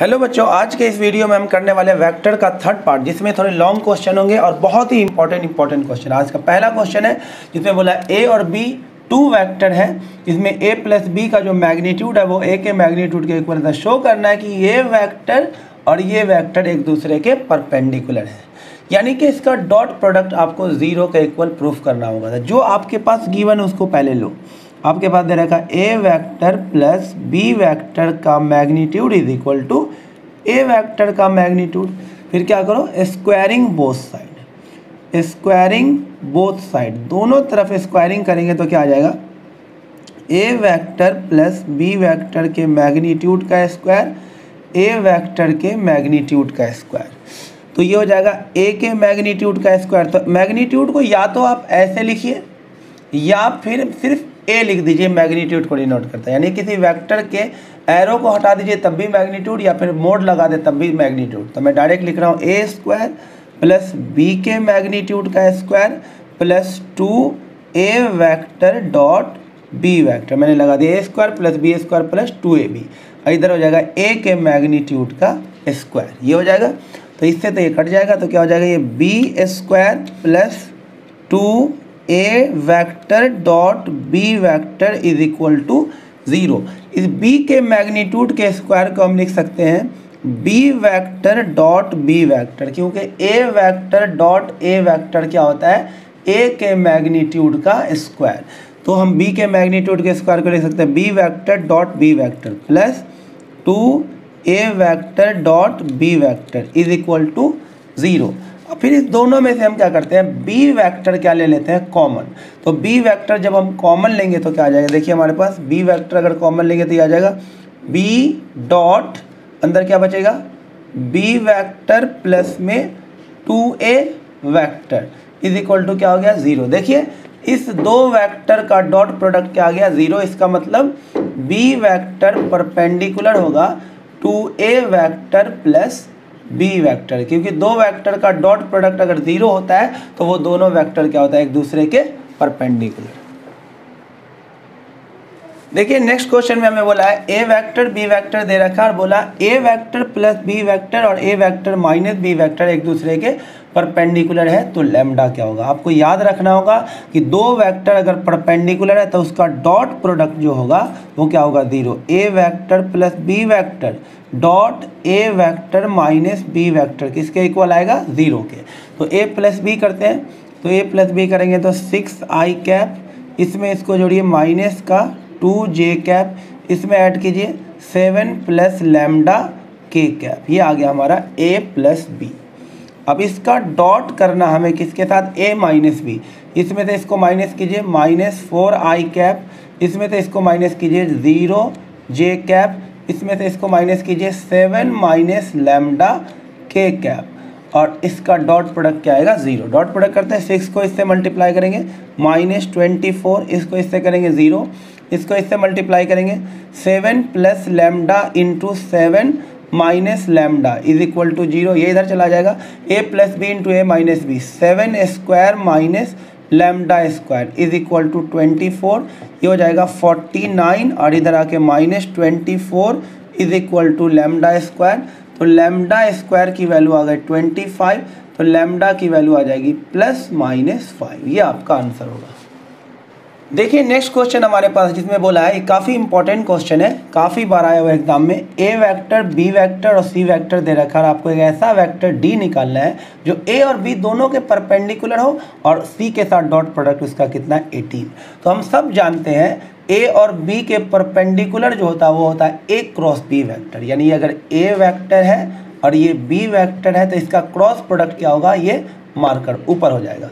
Hello बच्चों, आज के इस वीडियो में हम करने वाले वेक्टर का थर्ड पार्ट जिसमें थोड़े लॉन्ग क्वेश्चन होंगे और बहुत ही इंपॉर्टेंट इंपॉर्टेंट क्वेश्चन आज का पहला क्वेश्चन है, जिसमें बोला ए और बी टू वेक्टर है इसमें ए प्लस बी का जो मैग्नीट्यूड है, वो ए के मैग्नीट्यूड के इक्वल है। शो करना है कि ये वैक्टर और ये वैक्टर एक दूसरे के परपेंडिकुलर है। यानी कि इसका डॉट प्रोडक्ट आपको ज़ीरो का इक्वल प्रूफ करना होगा। जो आपके पास गिवन है, उसको पहले लो। आपके पास दे रखा A vector plus B vector का magnitude is equal to A vector का मैग्नीट्यूड फिर क्या करो? Squaring both side squaring both side दोनों तरफ़ स्क्वायरिंग करेंगे तो क्या आ जाएगा? A vector plus B vector के मैग्नीट्यूड का स्क्वायर ए वैक्टर के मैग्नीट्यूड का स्क्वायर तो ये हो जाएगा ए के मैग्नीट्यूड का स्क्वायर तो मैग्नीट्यूड को या तो आप ऐसे लिखिए, या फिर सिर्फ़ ए लिख दीजिए, मैग्नीट्यूड को डिनोट करता है। यानी किसी वेक्टर के एरो को हटा दीजिए, तब भी मैग्नीट्यूड या फिर मोड लगा दे, तब भी मैग्नीट्यूड। तो मैं डायरेक्ट लिख रहा हूँ ए स्क्वायर प्लस बी के मैग्नीट्यूड का square plus two A vector dot B vector मैंने लगा दिया A square plus B square plus two A B इधर हो जाएगा ए के मैग्नीट्यूड का स्क्वायर ये हो जाएगा। तो इससे तो ये कट जाएगा तो क्या हो जाएगा? ये B square plus two A vector dot B vector is equal to zero इस बी के मैग्नीट्यूड के स्क्वायर को हम लिख सकते हैं B vector dot B vector क्योंकि A vector dot A vector क्या होता है? ए के मैग्नीट्यूड का स्क्वायर तो हम बी के मैग्नीट्यूड के स्क्वायर को लिख सकते हैं B vector dot B vector plus two A vector dot B vector is equal to zero फिर इस दोनों में से हम क्या करते हैं? बी वेक्टर क्या ले लेते हैं? कॉमन तो बी वेक्टर जब हम कॉमन लेंगे तो क्या आ जाएगा? देखिए हमारे पास बी वेक्टर अगर कॉमन लेंगे तो ये आ जाएगा बी डॉट अंदर क्या बचेगा? बी वेक्टर प्लस में two A vector is equal to क्या हो गया? ज़ीरो देखिए, इस दो वेक्टर का डॉट प्रोडक्ट क्या आ गया? ज़ीरो इसका मतलब बी वेक्टर परपेंडिकुलर होगा to A vector plus B vector, क्योंकि दो वेक्टर का डॉट प्रोडक्ट अगर ज़ीरो होता है तो वो दोनों वेक्टर क्या होता है, एक दूसरे के परपेंडिकुलर। देखिए, नेक्स्ट क्वेश्चन में हमें बोला है, ए वेक्टर बी वेक्टर दे रखा है, और बोला A vector plus B vector और A vector minus B vector एक दूसरे के परपेंडिकुलर है तो लेमडा क्या होगा? आपको याद रखना होगा कि दो वेक्टर अगर परपेंडिकुलर है तो उसका डॉट प्रोडक्ट जो होगा, वो क्या होगा? Zero A vector plus B vector dot A vector minus B vector किसके इक्वल आएगा? ज़ीरो के. तो ए प्लस बी करते हैं. तो ए प्लस बी करेंगे तो सिक्स आई कैप इसमें इसको जोड़िए माइनस का टू जे कैप इसमें ऐड कीजिए seven plus lambda K cap ये आ गया हमारा ए प्लस बी अब इसका डॉट करना हमें किसके साथ? ए माइनस बी इसमें से इसको माइनस कीजिए माइनस फोर आई कैप इसमें से इसको माइनस कीजिए ज़ीरो जे कैप इसमें से इसको माइनस कीजिए seven minus lambda K cap और इसका डॉट प्रोडक्ट क्या आएगा? ज़ीरो डॉट प्रोडक्ट करते हैं सिक्स को इससे मल्टीप्लाई करेंगे माइनस ट्वेंटी फोर इसको इससे करेंगे ज़ीरो इसको इससे मल्टीप्लाई करेंगे seven plus lambda into seven minus lambda is equal to zero ये इधर चला जाएगा। A plus B into A minus B seven square minus lambda square is equal to twenty four ये हो जाएगा फोर्टी नाइन और इधर आके minus twenty four is equal to lambda square तो लेमडा स्क्वायर की वैल्यू आ गई ट्वेंटी फाइव तो लेमडा की वैल्यू आ जाएगी प्लस माइनस फाइव ये आपका आंसर होगा। देखिए नेक्स्ट क्वेश्चन हमारे पास, जिसमें बोला है काफ़ी इंपॉर्टेंट क्वेश्चन है। काफ़ी बार आया हुआ एग्ज़ाम में। ए वेक्टर बी वेक्टर और सी वेक्टर दे रखा है आपको एक ऐसा वेक्टर डी निकालना है, जो ए और बी दोनों के परपेंडिकुलर हो और सी के साथ डॉट प्रोडक्ट उसका कितना? है एटीन तो हम सब जानते हैं ए और बी के परपेंडिकुलर जो होता है, वो होता है ए क्रॉस बी वैक्टर यानी अगर ए वैक्टर है और ये बी वैक्टर है तो इसका क्रॉस प्रोडक्ट क्या होगा? ये मार्कर ऊपर हो जाएगा।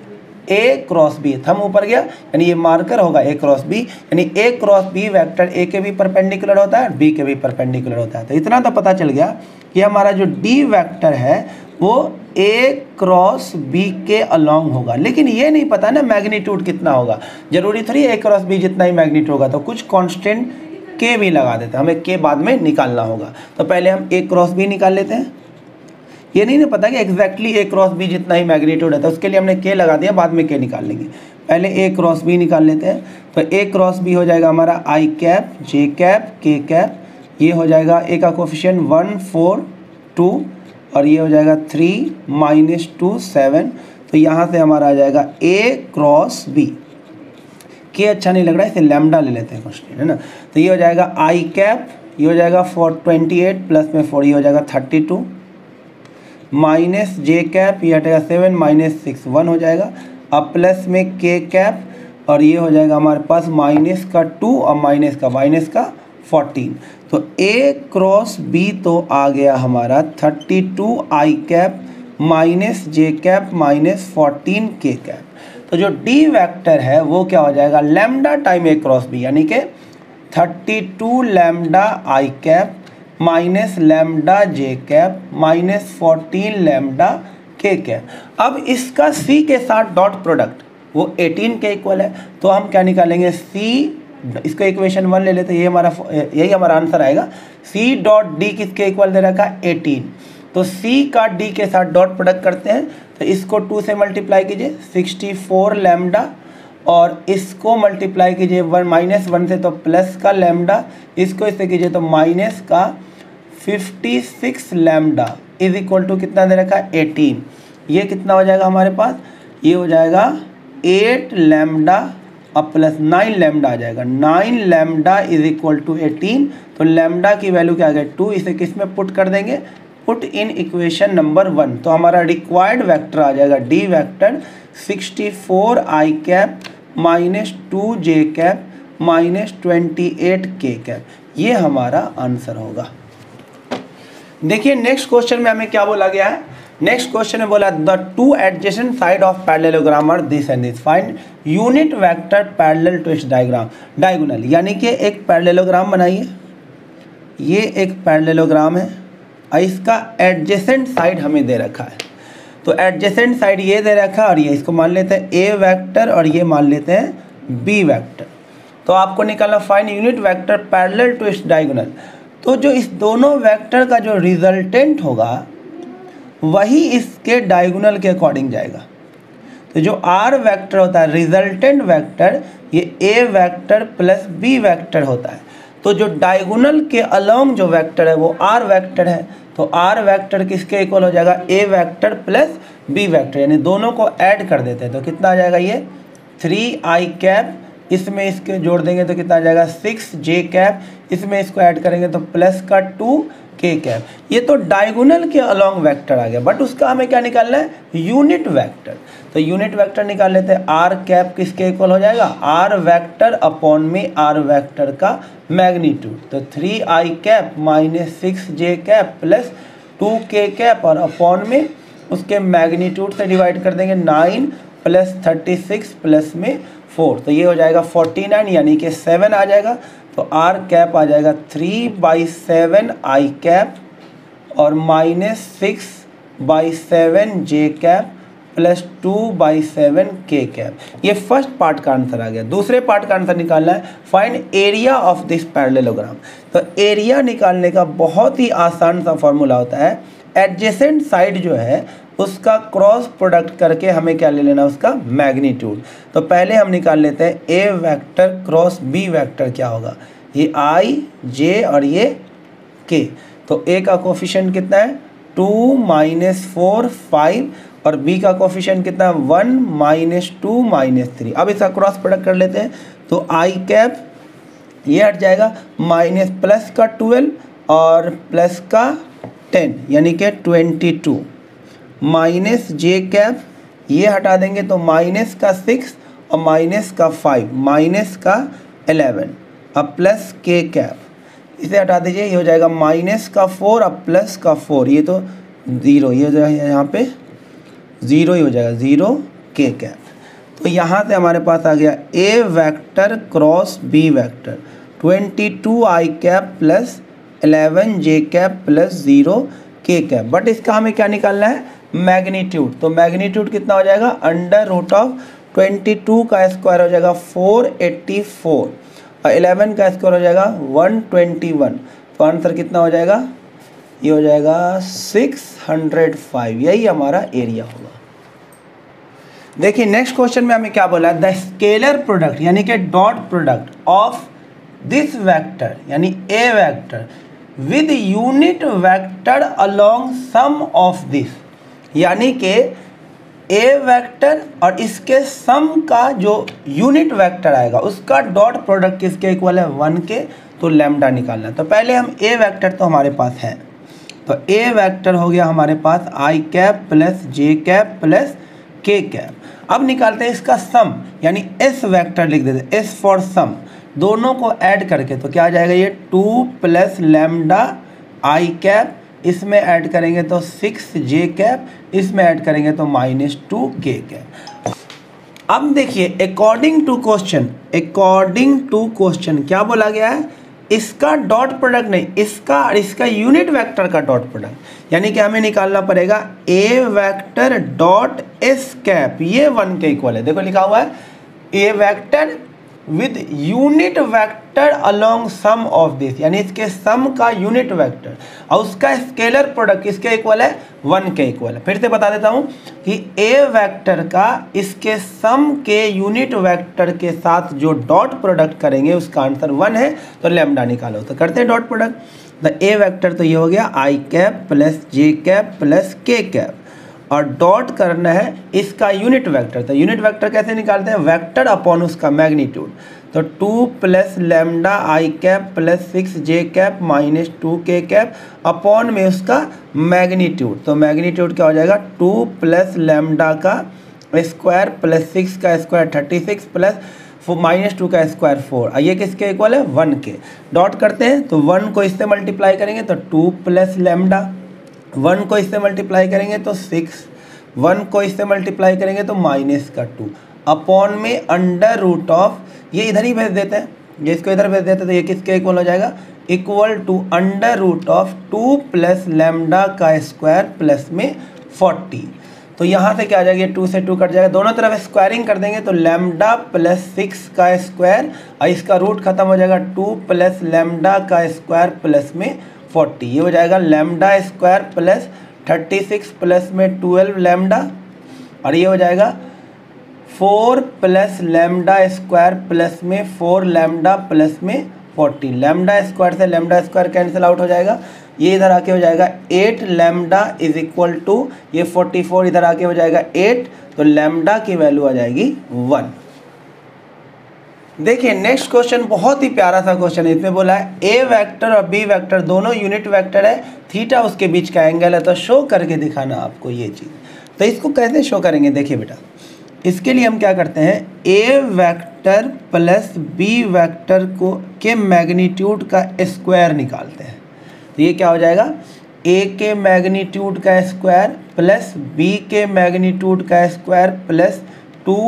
ए क्रॉस बी थम ऊपर गया, यानी ये मार्कर होगा ए क्रॉस बी यानी A cross B vector A के भी परपेंडिकुलर होता है बी के भी परपेंडिकुलर होता है। तो इतना तो पता चल गया कि हमारा जो डी वेक्टर है, वो ए क्रॉस बी के अलॉन्ग होगा। लेकिन ये नहीं पता ना मैग्नीट्यूड कितना होगा। ज़रूरी थोड़ी ए क्रॉस बी जितना ही मैग्नीट्यूड होगा तो कुछ कॉन्स्टेंट के भी लगा देते हैं। हमें के बाद में निकालना होगा। तो पहले हम ए क्रॉस बी निकाल लेते हैं। ये नहीं ना पता कि एग्जैक्टली ए क्रॉस बी जितना ही मैग्नीट्यूड है तो उसके लिए हमने के लगा दिया, बाद में के निकाल लेंगे। पहले ए क्रॉस बी निकाल लेते हैं तो ए क्रॉस बी हो जाएगा हमारा I cap J cap K cap ये हो जाएगा ए का कोफिशियन वन फोर टू और ये हो जाएगा थ्री माइनस टू सेवन तो यहाँ से हमारा आ जाएगा ए क्रॉस बी के अच्छा नहीं लग रहा है इसे लेमडा ले लेते हैं क्वेश्चन है ना? तो ये हो जाएगा आई कैप ये हो जाएगा फोर ट्वेंटी एट प्लस में फोर ये हो जाएगा thirty two minus J cap, ये हटेगा सेवन, माइनस सिक्स, वन हो जाएगा। अब प्लस में के कैप, और ये हो जाएगा हमारे पास माइनस का टू और माइनस का माइनस का फोर्टीन। तो ए क्रॉस बी तो आ गया हमारा thirty two I cap, minus J cap, minus fourteen K cap. तो जो डी वेक्टर है, वो क्या हो जाएगा? Lambda time A cross B, यानी कि thirty two lambda I cap minus lambda J cap, minus fourteen lambda K cap. अब इसका सी के साथ डॉट प्रोडक्ट वो 18 के इक्वल है तो हम क्या निकालेंगे? सी इसको इक्वेशन वन ले लेते ये हमारा, यही हमारा आंसर आएगा। सी डॉट डी किसके इक्वल दे रखा? है एटीन तो सी का डी के साथ डॉट प्रोडक्ट करते हैं तो इसको टू से मल्टीप्लाई कीजिए सिक्सटी फोर लेमडा और इसको मल्टीप्लाई कीजिए वन माइनस वन से तो प्लस का लेमडा इसको इससे कीजिए तो माइनस का fifty six lambda is equal to कितना दे रखा है? एटीन ये कितना हो जाएगा हमारे पास? ये हो जाएगा एट लैमडा अब प्लस नाइन लेमडा आ जाएगा। Nine lambda is equal to eighteen तो लेमडा की वैल्यू क्या आ गया? टू इसे किसमें पुट कर देंगे? Put in equation number one तो हमारा रिक्वायर्ड वेक्टर आ जाएगा। D vector sixty four I cap minus two J cap minus twenty eight K cap ये हमारा आंसर होगा। देखिए नेक्स्ट क्वेश्चन में हमें क्या बोला गया है? नेक्स्ट क्वेश्चन में बोला the two adjacent side of parallelogram are this and this find unit vector parallel to its diagram diagonal यानी कि एक पैरेललोग्राम बनाइए। ये एक पैरेललोग्राम है। और इसका एडजेसेंट साइड हमें दे रखा है। तो एडजेसेंट साइड ये दे रखा है और ये इसको मान लेते हैं ए वैक्टर और ये मान लेते हैं बी वैक्टर तो आपको निकालना find unit vector parallel to its diagonal तो जो इस दोनों वेक्टर का जो रिजल्टेंट होगा, वही इसके डायगोनल के अकॉर्डिंग जाएगा। तो जो आर वेक्टर होता है रिजल्टेंट वेक्टर ये A vector plus B vector होता है। तो जो डायगोनल के अलोंग जो वेक्टर है, वो आर वेक्टर है। तो आर वेक्टर किसके इक्वल हो जाएगा? A vector plus B vector यानी दोनों को ऐड कर देते हैं। तो कितना आ जाएगा ये? थ्री आई कैप इसमें इसके जोड़ देंगे तो कितना आ जाएगा सिक्स जे कैप इसमें इसको ऐड करेंगे तो प्लस का टू के कैप ये तो डायगोनल के अलोंग वेक्टर आ गया बट उसका हमें क्या निकालना है? यूनिट वेक्टर तो यूनिट वेक्टर निकाल लेते हैं। आर कैप किसके इक्वल हो जाएगा? आर वेक्टर अपॉन में आर वेक्टर का मैग्नीट्यूड तो three I cap minus six J cap plus two K cap और अपॉन में उसके मैग्नीट्यूड से डिवाइड कर देंगे nine plus thirty six plus में फोर तो ये हो जाएगा फोर्टी नाइन, यानी कि सेवन आ जाएगा तो आर कैप आ जाएगा three by seven I cap, और minus six by seven J cap, plus two by seven K cap. ये फ़र्स्ट पार्ट का आंसर आ गया। दूसरे पार्ट का आंसर निकालना है। Find area of this parallelogram तो एरिया निकालने का बहुत ही आसान सा फॉर्मूला होता है। एडजेसेंट साइड जो है उसका क्रॉस प्रोडक्ट करके हमें क्या ले लेना उसका? मैग्नीट्यूड। तो पहले हम निकाल लेते हैं A vector cross B vector क्या होगा? ये आई, जे और ये के। तो ए का कोफिशियंट कितना है? टू माइनस फोर फाइव और बी का कोफिशियंट कितना है? One minus two minus three. अब इसका क्रॉस प्रोडक्ट कर लेते हैं। तो आई कैप, ये हट जाएगा। माइनस प्लस का ट्वेल्व और प्लस का टेन, यानी कि twenty two. Minus J cap, ये हटा देंगे तो माइनस का सिक्स और माइनस का फाइव, माइनस का एलेवन अब प्लस के कैप। इसे हटा दीजिए, ये हो जाएगा माइनस का फोर, अब प्लस का फोर, ये तो ज़ीरो, ये है यहाँ पे ज़ीरो ही हो जाएगा ज़ीरो के कैप। तो यहाँ से हमारे पास आ गया A vector cross B vector, twenty two I cap plus eleven J cap plus zero K cap. But इसका हमें क्या निकालना है? मैग्नीट्यूड। तो मैग्नीट्यूड कितना हो जाएगा? Under root of twenty two का स्क्वायर हो जाएगा फोर एट्टी फोर। और एलेवन का स्क्वायर हो जाएगा वन ट्वेंटी वन। तो आंसर कितना हो जाएगा? ये हो जाएगा सिक्स हंड्रेड फाइव। यही हमारा एरिया होगा। देखिए, नेक्स्ट क्वेश्चन में हमें क्या बोला? है द स्केलर प्रोडक्ट, यानी कि dot product of this vector, यानी A vector, with unit vector along sum of this. यानी कि ए वेक्टर और इसके सम का जो यूनिट वेक्टर आएगा, उसका डॉट प्रोडक्ट किसके इक्वल है? वन के तो लेमडा निकालना तो पहले हम ए वेक्टर तो हमारे पास है। तो ए वेक्टर हो गया हमारे पास I cap plus J cap plus K cap अब निकालते हैं इसका सम यानी एस वेक्टर लिख देते एस फॉर सम दोनों को ऐड करके तो क्या आ जाएगा ये? Two plus lambda I cap इसमें ऐड करेंगे तो सिक्स जे कैप, इसमें ऐड करेंगे तो माइनस टू के कैप। अब देखिए according to question according to question क्या बोला गया है? इसका डॉट प्रोडक्ट नहीं, इसका और इसका यूनिट वेक्टर का डॉट प्रोडक्ट यानी कि हमें निकालना पड़ेगा A vector dot S cap ये वन के इक्वल है। देखो लिखा हुआ है A vector with unit vector along sum of this यानी इसके सम का यूनिट वेक्टर और उसका स्केलर प्रोडक्ट इसके इक्वल है? वन के इक्वल है। फिर से बता देता हूँ कि ए वेक्टर का इसके सम के यूनिट वेक्टर के साथ जो डॉट प्रोडक्ट करेंगे, उसका आंसर वन है तो लेमडा निकालो। तो करते हैं dot product the A vector तो ये हो गया I cap plus J cap plus K cap और डॉट करना है इसका यूनिट वेक्टर। तो यूनिट वेक्टर कैसे निकालते हैं? वेक्टर अपॉन उसका मैग्नीट्यूड। तो two plus lambda I cap plus six J cap minus two K cap upon में उसका मैग्नीट्यूड। तो मैग्नीट्यूड क्या हो जाएगा? टू प्लस लेमडा का स्क्वायर प्लस सिक्स का square thirty six plus minus two का स्क्वायर फोर। ये किसके इक्वल है? वन के। डॉट करते हैं तो वन को इससे मल्टीप्लाई करेंगे तो टू प्लस लेमडा वन को इससे मल्टीप्लाई करेंगे तो सिक्स, वन को इससे मल्टीप्लाई करेंगे तो माइनस का टू। अपॉन में अंडर रूट ऑफ़, ये इधर ही भेज देते हैं, ये इसको इधर भेज देते हैं तो ये किसके इक्वल हो जाएगा? Equal to under root of two plus lambda का स्क्वायर प्लस में फोर्टी तो यहाँ से क्या आ जाएगा? टू से टू कट जाएगा। दोनों तरफ़ स्क्वायरिंग कर देंगे तो लेमडा प्लस सिक्स का स्क्वायर और इसका रूट खत्म हो जाएगा टू प्लस लेमडा का स्क्वायर प्लस में फोर्टी, ये हो जाएगा lambda square plus thirty six plus में ट्वेल्व लेमडा, और ये हो जाएगा four plus lambda square plus में फोर लेमडा प्लस में फोर्टी। लेमडा स्क्वायर से लेमडा स्क्वायर कैंसिल आउट हो जाएगा। ये इधर आके हो जाएगा eight, lambda is equal to, ये फोर्टी फोर इधर आके हो जाएगा एट तो लेमडा की वैल्यू आ जाएगी वन। देखिए नेक्स्ट क्वेश्चन बहुत ही प्यारा सा क्वेश्चन है। इसमें बोला है ए वेक्टर और बी वेक्टर दोनों यूनिट वेक्टर है थीटा उसके बीच का एंगल है तो शो करके दिखाना आपको ये चीज़। तो इसको कैसे शो करेंगे? देखिए बेटा, इसके लिए हम क्या करते हैं A vector plus B vector को, के मैग्नीट्यूड का स्क्वायर निकालते हैं। तो ये क्या हो जाएगा? ए के मैग्नीट्यूड का स्क्वायर प्लस बी के मैग्नीट्यूड का square plus two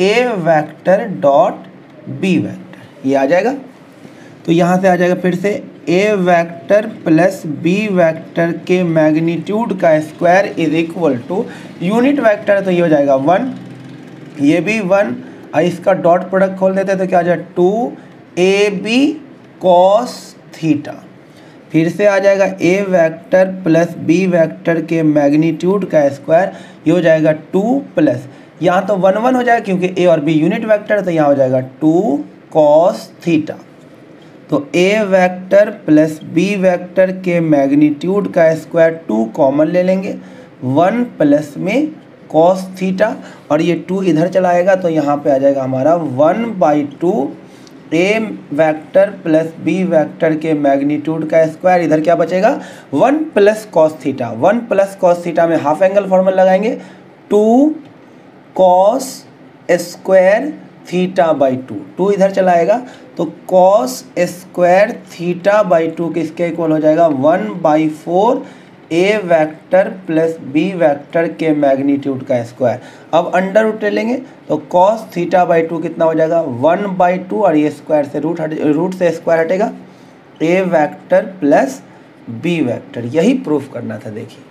A vector dot B vector ये आ जाएगा। तो यहाँ से आ जाएगा फिर से A vector plus B vector के मैग्नीट्यूड का square is equal to unit vector तो ये हो जाएगा वन ये भी वन और इसका डॉट प्रोडक्ट खोल देते हैं तो क्या आ जाएगा? Two A B cos theta फिर से आ जाएगा A vector plus B vector के मैग्नीट्यूड का स्क्वायर ये हो जाएगा टू प्लस यहाँ तो वन वन हो जाएगा क्योंकि ए और बी यूनिट वेक्टर तो यहाँ हो जाएगा टू कॉस थीटा तो A vector plus B vector के मैग्नीट्यूड का स्क्वायर टू कॉमन ले लेंगे। वन प्लस में कॉस थीटा और ये टू इधर चलाएगा तो यहाँ पे आ जाएगा हमारा one by two A vector plus B vector के मैग्नीट्यूड का स्क्वायर इधर क्या बचेगा? One plus cos theta one plus cos theta में हाफ़ एंगल फॉर्मल लगाएँगे। Two cos square theta by two two इधर चलाएगा तो cos square theta by two किसके इक्वल हो जाएगा? One by four A vector plus B vector के magnitude का स्क्वायर अब अंडर रूट ले लेंगे तो कॉस थीटा बाई टू कितना हो जाएगा? वन बाई टू और ये स्क्वायर से रूट हट रूट से स्क्वायर हटेगा। A vector plus B vector यही प्रूफ करना था, देखिए।